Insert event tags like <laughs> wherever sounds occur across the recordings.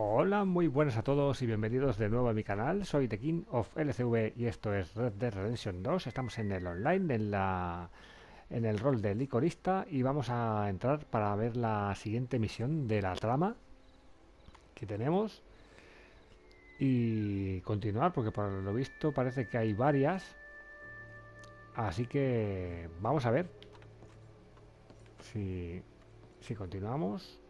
Hola, muy buenas a todos y bienvenidos de nuevo a mi canal. Soy The King of LCV y esto es Red Dead Redemption 2. Estamos en el online, en la en el rol de licorista y vamos a entrar para ver la siguiente misión de la trama que tenemos y continuar porque por lo visto parece que hay varias. Así que vamos a ver si si continuamos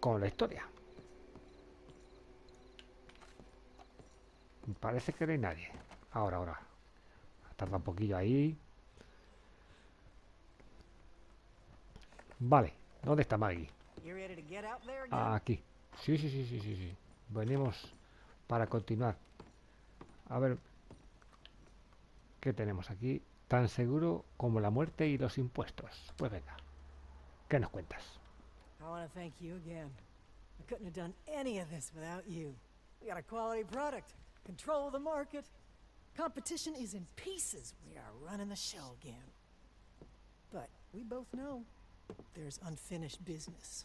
con la historia. Parece que no hay nadie. Ahora, ahora. Tarda un poquillo ahí. Vale. ¿Dónde está Maggie? Aquí. Sí, sí, sí, sí, sí, sí. Venimos para continuar. A ver. ¿Qué tenemos aquí? Tan seguro como la muerte y los impuestos. Pues venga. ¿Qué nos cuentas? I want to thank you again. I couldn't have done any of this without you. We got a quality product, control the market. Competition is in pieces. We are running the show again. But we both know there's unfinished business.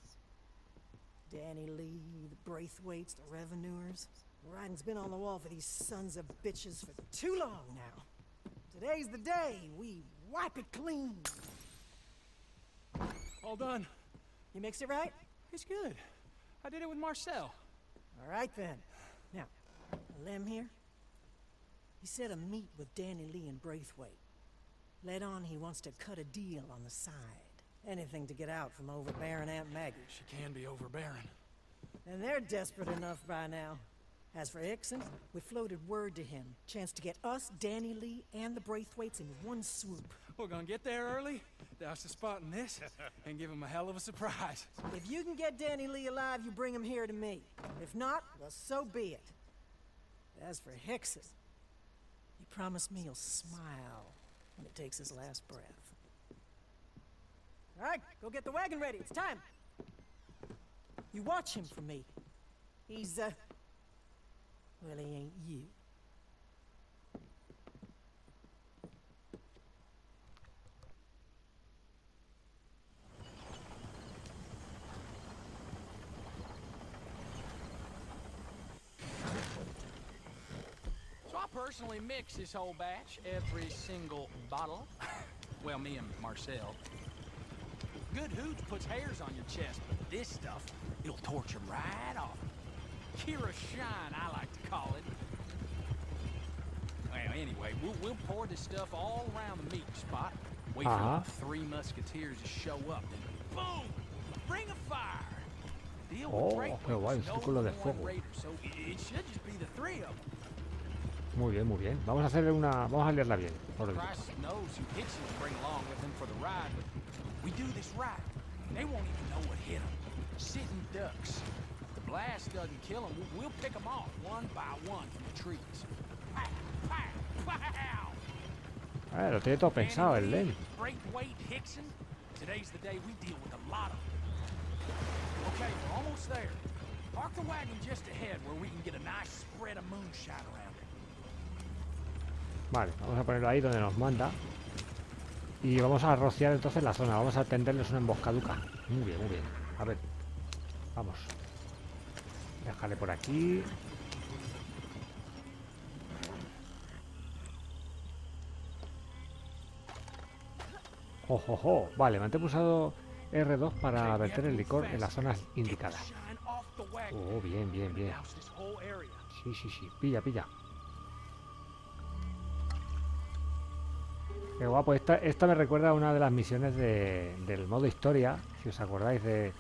Danny Lee, the Braithwaites, the revenuers. Writing's been on the wall for these sons of bitches for too long now. Today's the day we wipe it clean. All done. You mixed it right? It's good. I did it with Marcel. All right then. Now, Lem here. He said a meet with Danny Lee and Braithwaite. Let on he wants to cut a deal on the side. Anything to get out from overbearing Aunt Maggie. She can be overbearing. And they're desperate enough by now. As for Hickson, we floated word to him. Chance to get us, Danny Lee, and the Braithwaites in one swoop. We're gonna get there early, douse the spot in this, and give him a hell of a surprise. If you can get Danny Lee alive, you bring him here to me. If not, well, so be it. As for Hickson, he promised me he'll smile when it takes his last breath. All right, go get the wagon ready. It's time. You watch him for me. He's, uh... Well, he ain't you. So Mix this whole batch, every single bottle. well, me and Marcel. Good hooch puts hairs on your chest, but this stuff, it'll torch torch 'em right off. Kira Shine, I like to call it. Well, anyway, we'll, we'll pour this stuff all around the meat spot. Wait Uh-huh. for the three musketeers to show up, then boom! Bring a fire! Deal Oh, with Braithwaite qué guay, was un no one raider, so it it should just be the three of them. Muy bien, muy bien. Vamos a hacer una... Vamos a leerla bien. Por el... They won't even know what hit them. Sitting ducks. The blast doesn't kill them, we'll pick them off one by one from the trees. Ah, lo tiene todo pensado el Len. Braithwaite Hickson. Today's the day we deal with a lot of them. Okay, we're almost there. Park the wagon just ahead where we can get a nice spread of moonshine around. Vale, vamos a ponerlo ahí donde nos manda. Y vamos a rociar entonces la zona. Vamos a tenderles una emboscaduca. Muy bien, muy bien. A ver. Vamos. Déjale por aquí. Ojo, ojo. Vale, mantén pulsado R2 para verter el licor en las zonas indicadas. Oh, bien, bien, bien. Sí, sí, sí. Pilla, pilla. Qué guapo. Esta, me recuerda a una de las misiones de- del modo historia, si os acordáis de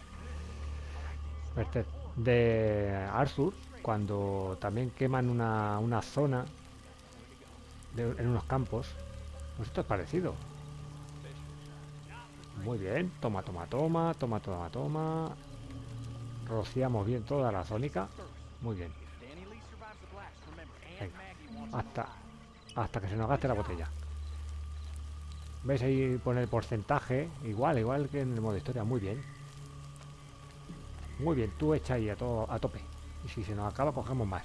de Arthur, cuando también queman una, una zona en unos campos. Pues esto es parecido. Muy bien. Toma, toma, toma, toma, toma, toma. Rociamos bien toda la zónica. Muy bien. Hasta hasta que se nos gaste la botella. ¿Veis ahí pone el porcentaje? Igual, igual que en el modo historia. Muy bien. Muy bien, tú echa ahí a, todo, a tope. Y si se nos acaba, cogemos más.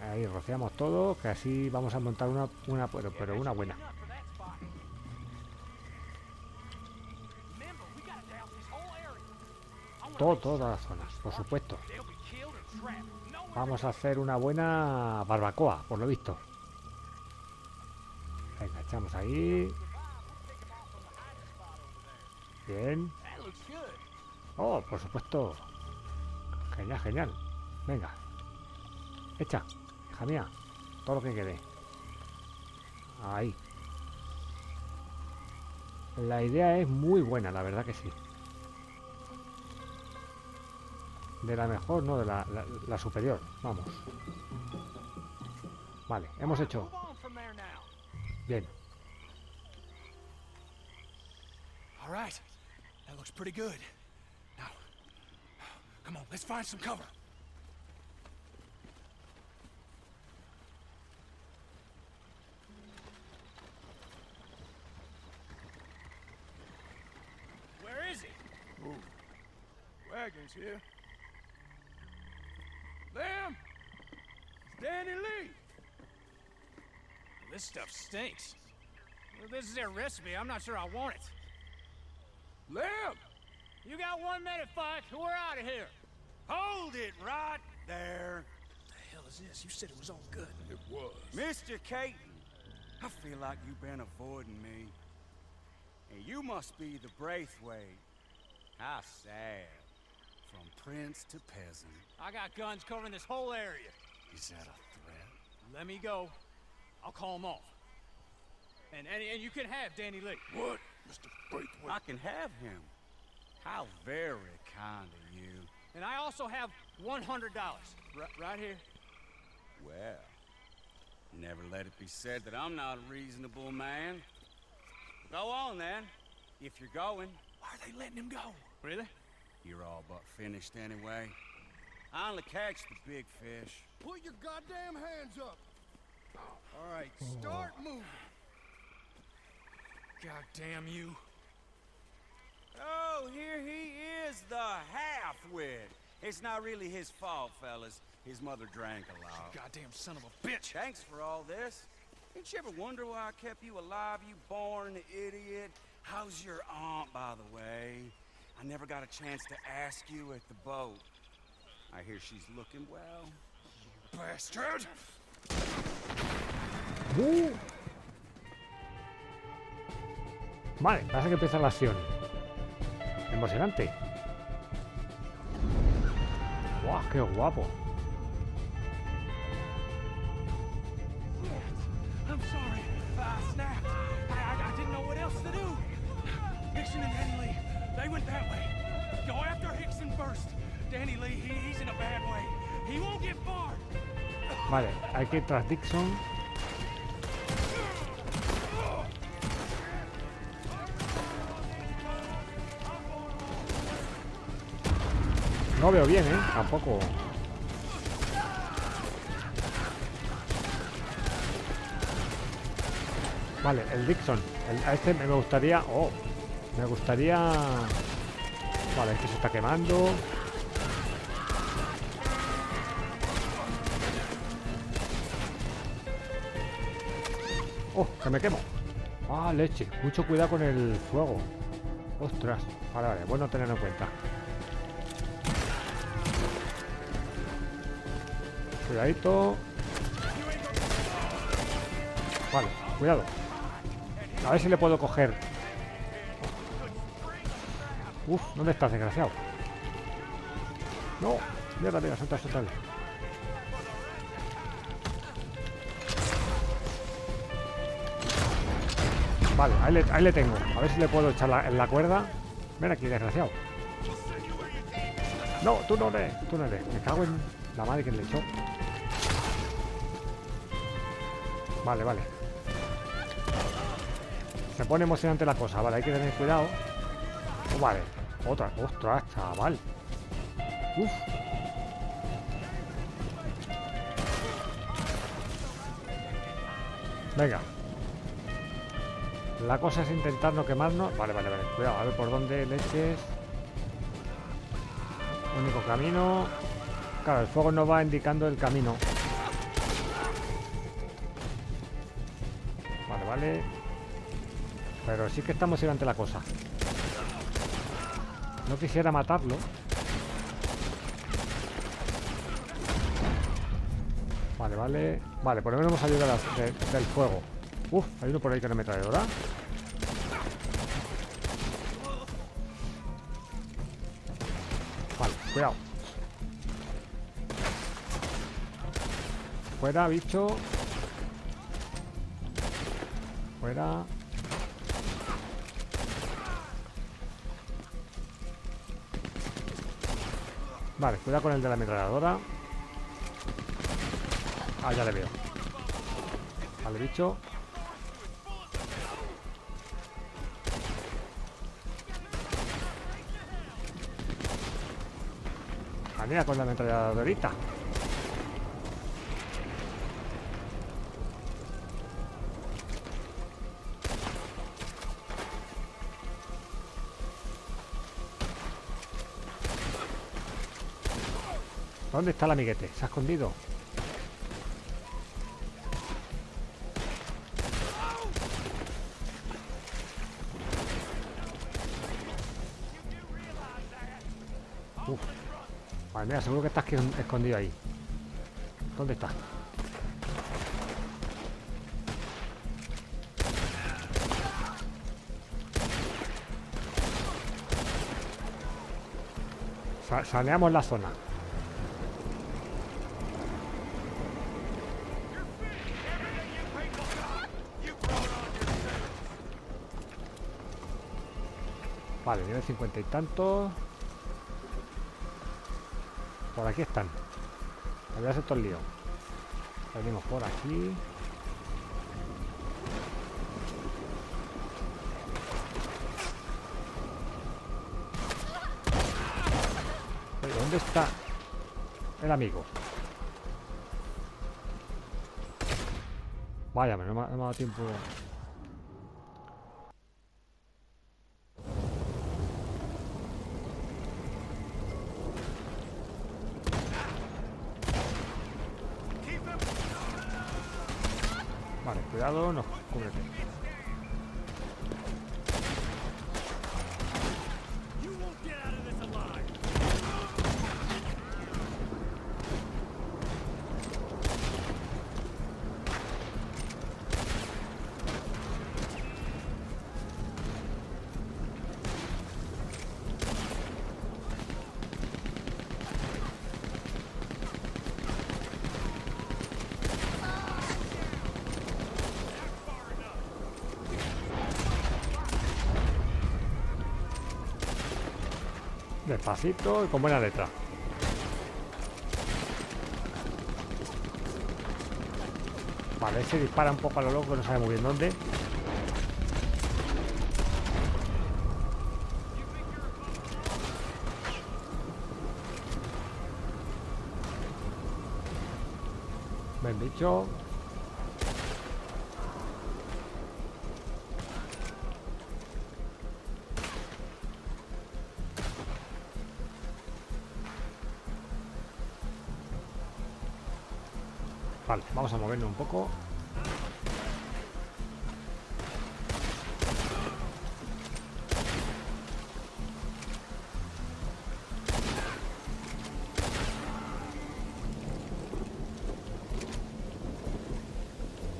Ahí rociamos todo, que así vamos a montar una, una pero, una buena. todo, todas las zonas, por supuesto. Vamos a hacer una buena barbacoa, por lo visto. Echamos ahí. Bien. Oh, por supuesto. Genial, genial. Venga. Echa, hija mía. Todo lo que quede. Ahí. La idea es muy buena, la verdad que sí. De la mejor, no, de la, la, la superior. Vamos. Vale, hemos hecho. Bien. All right. That looks pretty good. Now, come on, let's find some cover. Where is he? Ooh. Wagons here. Them! It's Danny Lee! This stuff stinks. Well, this is their recipe. I'm not sure I want it. Lem! You got one minute, Fike. We're out of here. Hold it right there. What the hell is this? You said it was all good. It was. Mr. Caton, I feel like you've been avoiding me. And you must be the Braithwaite. How sad. From prince to peasant. I got guns covering this whole area. Is that a threat? Let me go. I'll call him off. And, and, and you can have Danny Lee. What, Mr. Braithwaite? I can have him. How very kind of you. And I also have $100. Right, right here. Well, never let it be said that I'm not a reasonable man. Go on then, if you're going. Why are they letting him go? Really? You're all but finished anyway. I only catch the big fish. Put your goddamn hands up! All right, start moving. God damn you. Oh, here he is, the half-wit. It's not really his fault, fellas. His mother drank a lot. Goddamn son of a bitch. Thanks for all this. Didn't you ever wonder why I kept you alive, you born idiot? How's your aunt, by the way? I never got a chance to ask you at the boat. I hear she's looking well. Bastard! Uh. Vale, parece que empieza la acción. Emocionante. ¡Guau! ¡Qué guapo! I'm sorry. I snapped. I, I, No veo bien, ¿eh? Tampoco. Vale, el Dixon. El- a este me gustaría... Oh, me gustaría... Vale, este se está quemando. ¡Oh! ¡Que me quemo! ¡Ah, leche! Mucho cuidado con el fuego. ¡Ostras! Vale, vale. Bueno tenerlo en cuenta. Cuidadito. Vale, cuidado. A ver si le puedo coger. Uf, ¿dónde estás, desgraciado? No, mierda, mira, suelta, suéltale. Vale, ahí le, ahí le tengo. A ver si le puedo echar la, en la cuerda. Ven aquí, desgraciado. No, tú no eres, tú no eres. Me cago en la madre que le echó. Vale, vale. Se pone emocionante la cosa, vale, hay que tener cuidado. Oh, vale, otra, ostras, chaval. Uf. Venga. La cosa es intentar no quemarnos. Vale, vale, vale. Cuidado, a ver por dónde leches. Único camino. Claro, el fuego nos va indicando el camino. Vale, vale. Pero sí que estamos llegando la cosa. No quisiera matarlo. Vale, vale. Vale, por lo menos hemos salido de, de, del fuego. Uf, hay uno por ahí que no me trae, ¿verdad? Vale, cuidado. Fuera, bicho. Fuera. Vale, cuidado con el de la ametralladora. Ah, ya le veo. Vale, bicho. Manera con la ametralladorita. ¿Dónde está el amiguete? ¿Se ha escondido? Uf. Vale, mira, seguro que estás escondido ahí. ¿Dónde está? saneamos la zona. Vale, nivel cincuenta y tantos. Por aquí están. Había hecho todo el lío. Venimos por aquí. ¿Dónde está el amigo? Vaya, no me ha dado tiempo Cuidado, no, cúbrete. Despacito y con buena letra. Vale, se dispara un poco a lo loco, no sabe muy bien dónde. Ven bicho. Un poco.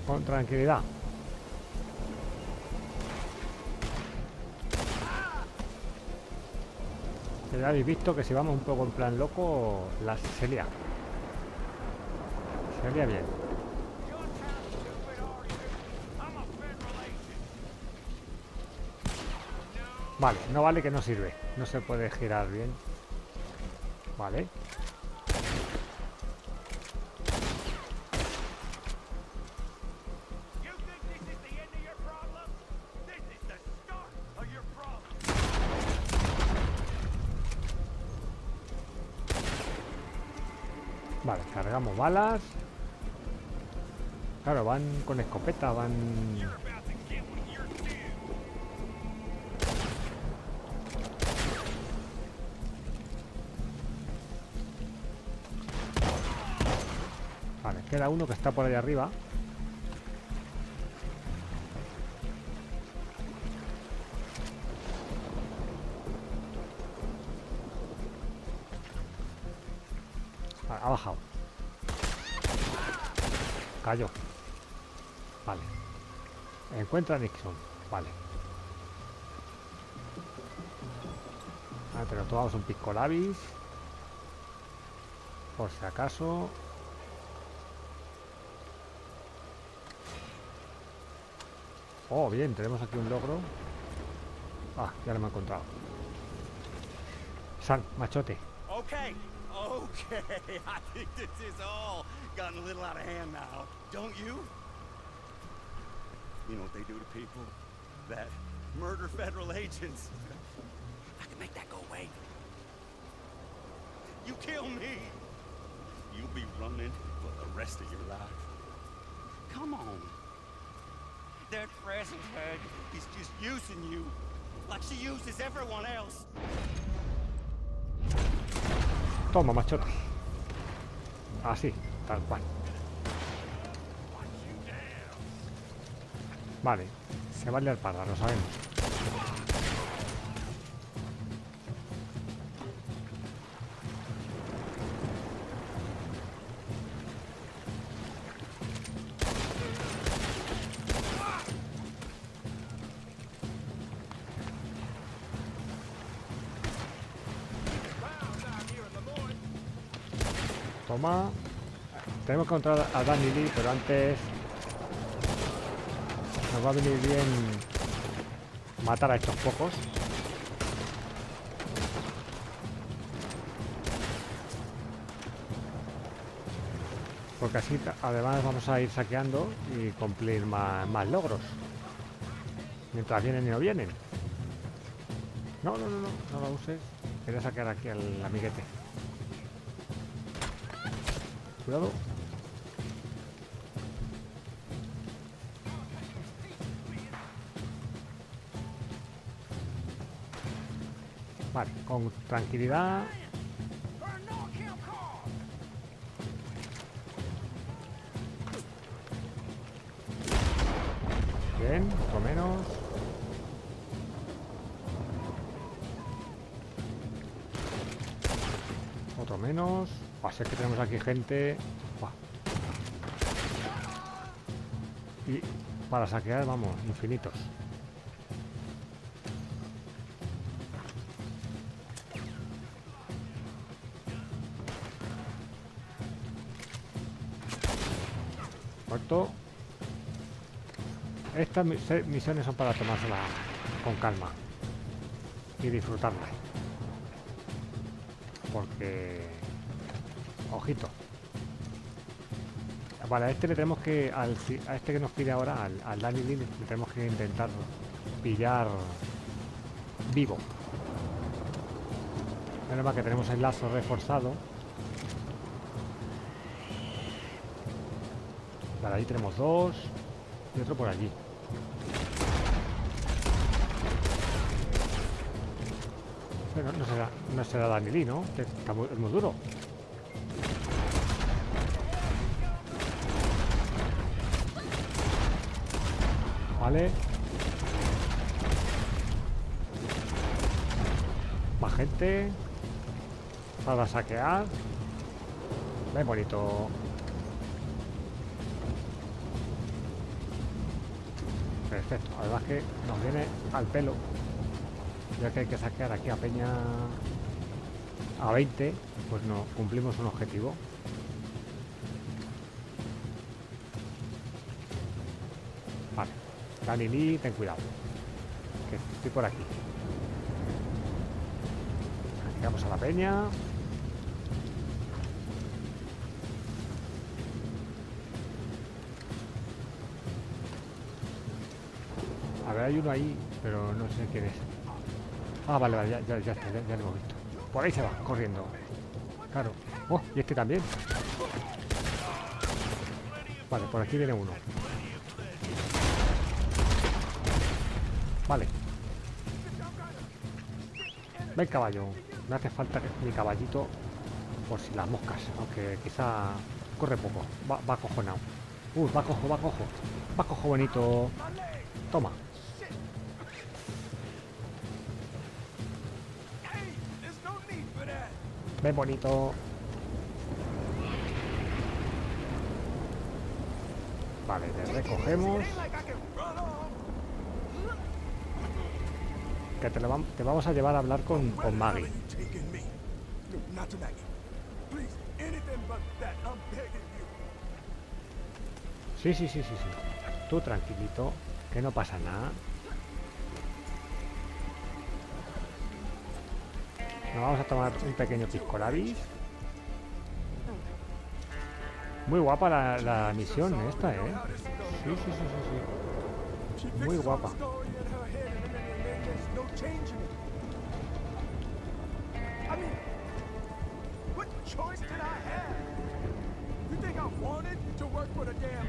Con tranquilidad. ya habéis visto que si vamos un poco en plan loco, la sería bien. Vale, no vale que no sirve. No se puede girar bien. Vale. Vale, cargamos balas. Claro, van con escopeta, van... Vale, queda uno que está por ahí arriba. ha bajado. cayó. Vale. Encuentra a Nixon. Vale. Ah, pero tomamos un pisco labis. Por si acaso. Oh, bien, tenemos aquí un logro. Ah, ya lo hemos encontrado. San, machote. Okay, okay. <laughs> I think this is all gotten a little out of hand now. Don't you? You know what they do to people that murder federal agents? I can make that go away. You kill me, you'll be running for the rest of your life. Come on. That present head is just using you like she uses everyone else. Toma, machote. Así, tal cual. Vale, se va a liar parda, lo sabemos. Tenemos que encontrar a Danny Lee, pero antes nos va a venir bien matar a estos pocos. Porque así además vamos a ir saqueando y cumplir más, más logros. Mientras vienen y no vienen. No, no, no, no, no lo uses. Quería sacar aquí al amiguete. Cuidado. Vale, con tranquilidad. A ser que tenemos aquí gente. Y para saquear, vamos, infinitos. Muerto. Estas misiones son para tomárselas con calma y disfrutarlas. Porque Ojito. Vale, a este le tenemos que. A este que nos pide ahora, al, al Danny Lee, le tenemos que intentar pillar vivo. Menos mal que tenemos el lazo reforzado. Vale, ahí tenemos dos. Y otro por allí. Pero no será, no será Danny Lee, ¿no? Está muy, muy duro. Vale. Más gente. Para saquear. Ve bonito. Perfecto. Además que nos viene al pelo. Ya que hay que saquear aquí a Peña a 20, pues no cumplimos un objetivo. Lee, ten cuidado. Que estoy por aquí. Llegamos a la peña. A ver, hay uno ahí, pero no sé quién es. Ah, vale, vale, ya, ya, ya, ya lo hemos visto. Por ahí se va, corriendo. Claro. Oh, y este también. Vale, por aquí viene uno. Vale. Ven caballo. Me hace falta mi caballito por si las moscas. Aunque quizá corre poco. Va, va acojonado. Uh, va cojo, va cojo. Va cojo bonito. Toma. Ven bonito. Vale, le recogemos. Te, vamos a llevar a hablar con, Maggie. Sí, sí, sí, sí, sí. Tú tranquilito, que no pasa nada. Nos vamos a tomar un pequeño pisco labis. Muy guapa la, la misión esta, ¿eh? Sí, sí, sí, sí, sí. Muy guapa. Changing it. I mean, what choice did I have? You think I wanted to work for the damn?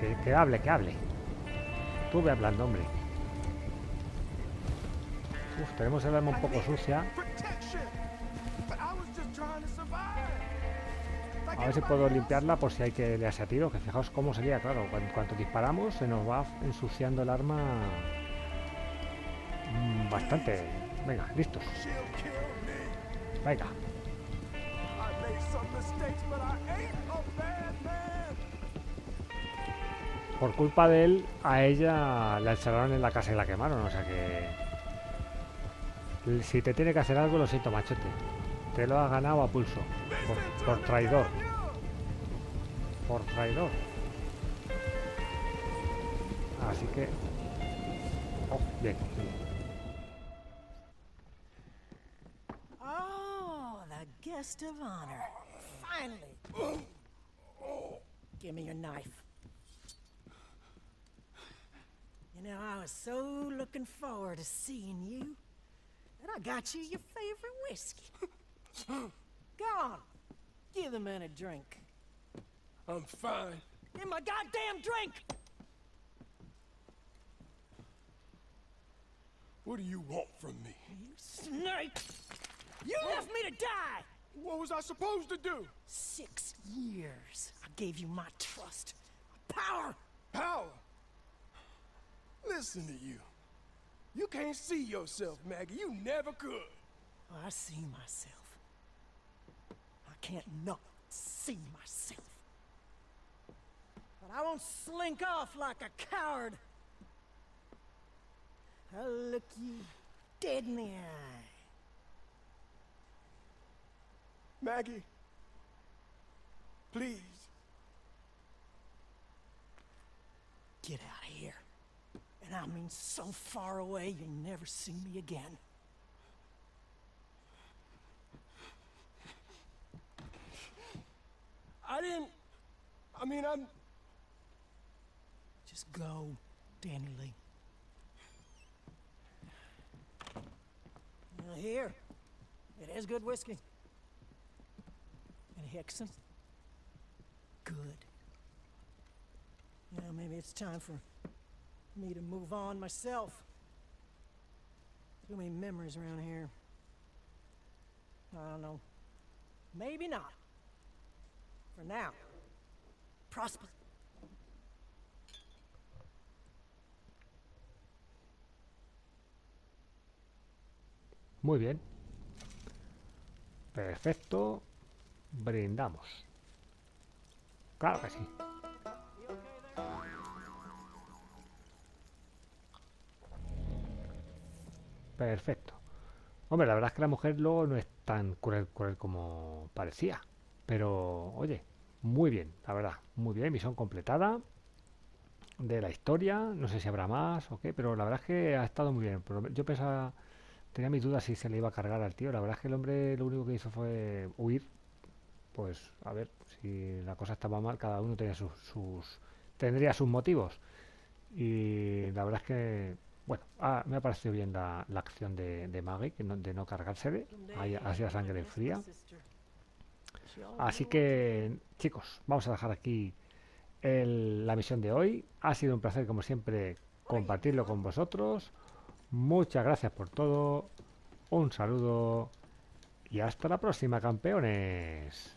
Que, que hable, que hable. Tú ve hablando, hombre. Uf, tenemos el alma un poco sucia. A ver si puedo limpiarla por si hay que darse a tiro. Que fijaos cómo sería, claro. Cuando, cuanto disparamos se nos va ensuciando el arma ain't a bad man. Por culpa de él, a ella la encerraron en la casa y la quemaron. O sea que... Si te tiene que hacer algo, lo siento, machete. Te lo has ganado a pulso. Por, traidor. Por traidor. Así que... Oh, bien. Oh, the guest of honor. Finally. Give me your knife. You know, I was so looking forward to seeing you And I got you your favorite whiskey. Go on. Give the man a drink. I'm fine. Give my goddamn drink! What do you want from me? You snake! You left me to die! What was I supposed to do? Six years. I gave you my trust, my power. Power. Listen to you. You can't see yourself, Maggie. You never could. Oh, I see myself. I can't not see myself. But I won't slink off like a coward. I'll look you dead in the eye. Maggie, please. Get out of here. And I mean so far away you'll never see me again. I didn't. I mean, I'm. Just go, Danny Lee. Now here, it is good whiskey. And good. Yeah, maybe it's time for me to move on myself. Too many memories around here. I don't know. Maybe not. For now. Prosper. Muy bien. Perfecto. Brindamos. Claro que sí. Perfecto. Hombre, la verdad es que la mujer luego no es tan cruel, cruel como parecía. Pero, oye, muy bien, la verdad. Muy bien, misión completada de la historia. No sé si habrá más o qué, pero la verdad es que ha estado muy bien. Yo pensaba, tenía mis dudas si se le iba a cargar al tío. La verdad es que el hombre lo único que hizo fue huir. Pues, a ver, si la cosa estaba mal, cada uno tenía sus, sus tendría sus motivos. Y la verdad es que, bueno, ah, me ha parecido bien la, la acción de, de Maggie, que no- de no cargársele, ahí- así a sangre fría. Así que, chicos, vamos a dejar aquí el- la misión de hoy. Ha sido un placer, como siempre, compartirlo con vosotros. Muchas gracias por todo. Un saludo y hasta la próxima, campeones.